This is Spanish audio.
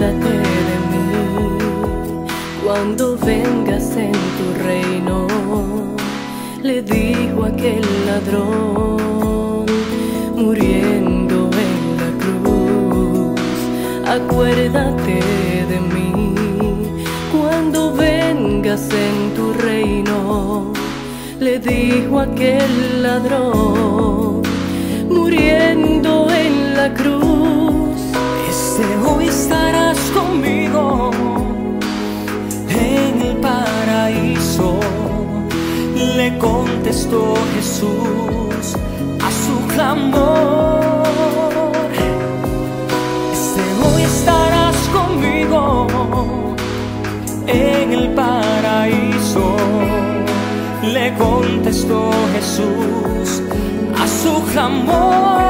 acuérdate de mí cuando vengas en tu reino, le dijo aquel ladrón muriendo en la cruz, acuérdate de mí cuando vengas en tu reino, le dijo aquel ladrón muriendo en la cruz. Contestó Jesús a su clamor. Desde hoy estarás conmigo en el paraíso. Le contestó Jesús a su clamor.